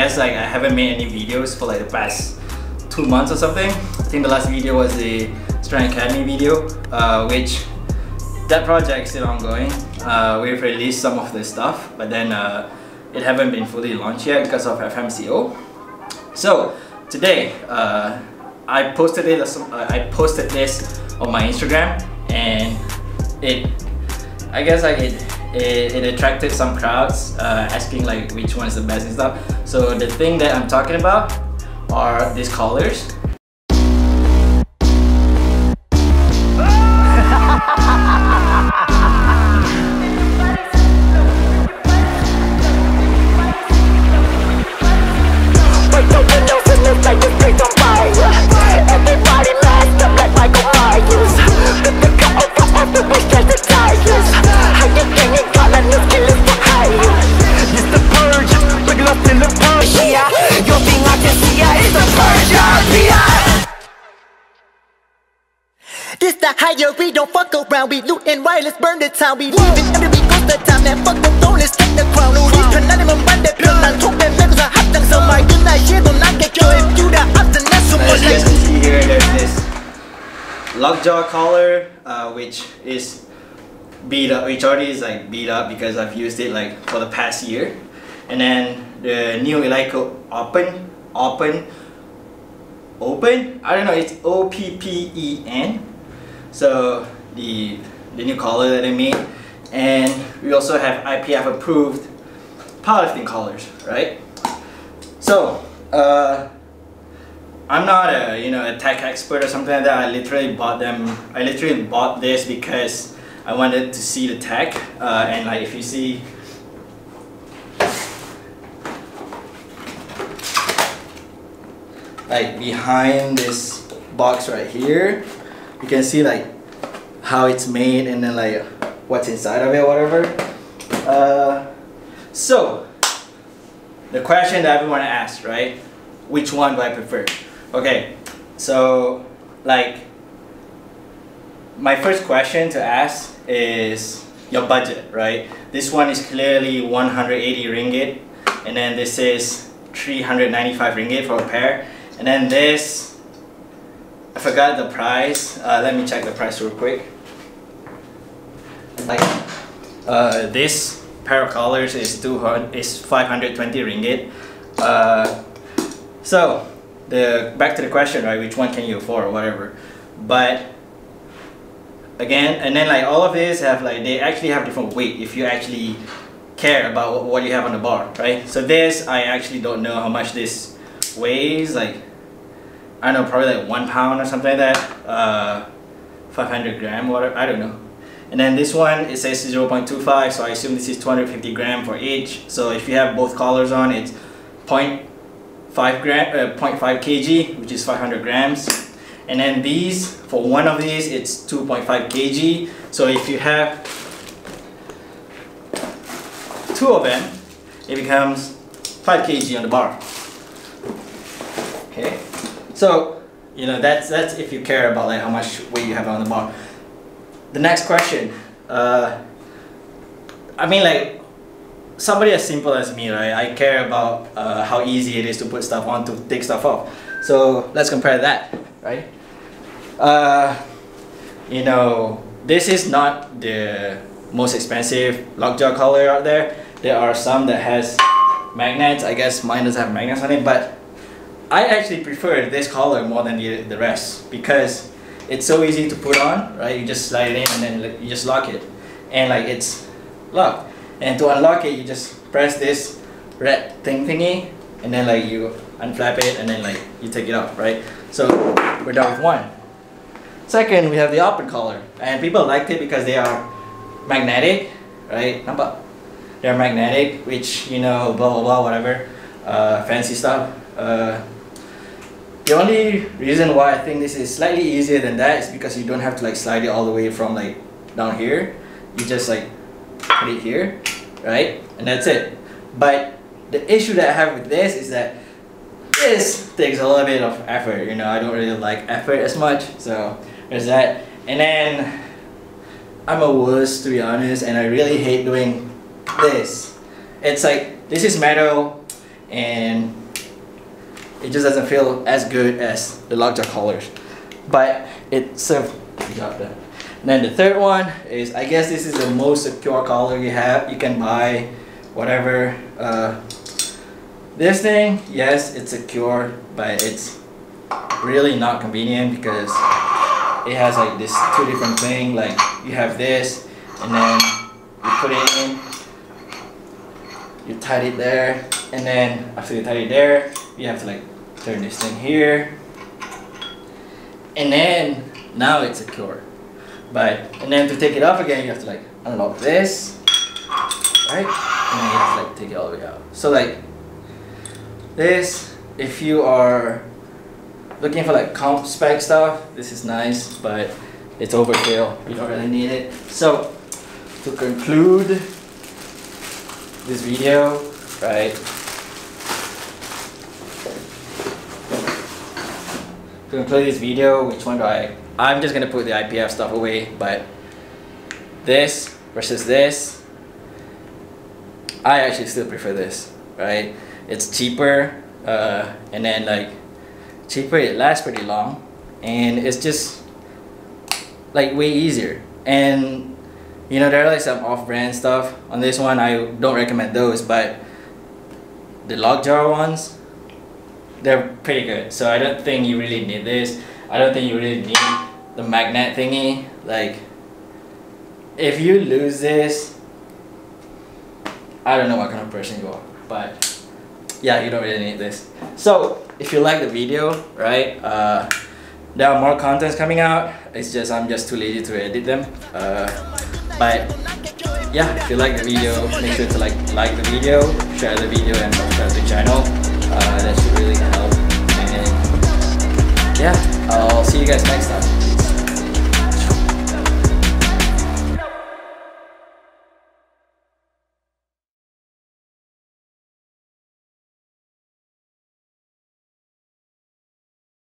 guess like I haven't made any videos for like the past two months or something. I think the last video was the Strength Academy video, uh, which that project is still ongoing. Uh, we've released some of the stuff, but then uh, it haven't been fully launched yet because of FMCO. So today, uh, I posted it. Uh, I posted this on my Instagram, and it, I guess like it, it, it attracted some crowds uh, asking like which one is the best and stuff. So the thing that I'm talking about are these collars. higher, we don't fuck around. We loot and wireless, burn the town. We leaving every week, the time fuck the throne, let's take the crown You As you can see here, there's this. Lockjaw collar uh, which is beat up, which already is like beat up because I've used it like for the past year. And then the new Eleiko Open, Open, Open? I don't know, it's O-P-P-E-N so the the new collar that I made. And we also have IPF approved powerlifting collars right? So uh, I'm not a you know a tech expert or something like that. I literally bought them I literally bought this because I wanted to see the tech. Uh, and like if you see like behind this box right here you can see like how it's made and then like what's inside of it whatever. Uh, so the question that everyone asks right? Which one do I prefer? Okay so like my first question to ask is your budget right? This one is clearly 180 ringgit and then this is 395 ringgit for a pair and then this I forgot the price. Uh, let me check the price real quick. Like uh, this pair of collars is 200 is 520 ringgit. Uh, so the back to the question, right? Which one can you afford or whatever? But again, and then like all of these have like they actually have different weight if you actually care about what, what you have on the bar, right? So this I actually don't know how much this weighs like I don't know, probably like one pound or something like that. Uh, 500 gram, whatever, I don't know. And then this one, it says 0.25, so I assume this is 250 gram for each. So if you have both collars on, it's 0.5 gram, uh, 0.5 kg, which is 500 grams. And then these, for one of these, it's 2.5 kg. So if you have two of them, it becomes 5 kg on the bar. So, you know, that's that's if you care about like how much weight you have on the bar. The next question, uh, I mean like somebody as simple as me, right? I care about uh, how easy it is to put stuff on, to take stuff off. So let's compare that, right? Uh, you know, this is not the most expensive lockjaw collar out there. There are some that has magnets. I guess mine doesn't have magnets on it, but I actually prefer this collar more than the, the rest because it's so easy to put on, right? You just slide it in and then you just lock it. And like it's locked. And to unlock it, you just press this red thing thingy and then like you unflap it and then like you take it off, right? So we're done with one. Second, we have the open collar. And people liked it because they are magnetic, right? They're magnetic, which, you know, blah, blah, blah, whatever. Uh, fancy stuff. Uh, the only reason why I think this is slightly easier than that is because you don't have to like slide it all the way from like down here. You just like put it here, right? And that's it. But the issue that I have with this is that this takes a little bit of effort. You know, I don't really like effort as much. So there's that. And then I'm a wuss to be honest, and I really hate doing this. It's like this is metal and it just doesn't feel as good as the lockjaw collars but job done and then the third one is I guess this is the most secure collar you have. You can buy whatever uh, this thing. Yes it's secure but it's really not convenient because it has like this two different thing. Like you have this and then you put it in you tie it there and then after you tie it there you have to like turn this thing here. And then now it's secure but and then to take it off again you have to like unlock this. Right? And then you have to like take it all the way out. So like this if you are looking for like comp spec stuff this is nice but it's overkill. You don't really need it. So to conclude this video right to conclude this video which one do I I'm just gonna put the IPF stuff away but this versus this I actually still prefer this right? It's cheaper uh, and then like cheaper it lasts pretty long and it's just like way easier. And you know there are like some off-brand stuff. On this one I don't recommend those but the lockjaw ones they're pretty good. So I don't think you really need this. I don't think you really need the magnet thingy. Like if you lose this I don't know what kind of person you are but yeah you don't really need this. So if you like the video right uh, there are more contents coming out. It's just I'm just too lazy to edit them. Uh, but yeah if you like the video make sure to like like the video share the video and subscribe to the channel uh, that should really help. And yeah, I'll see you guys next time.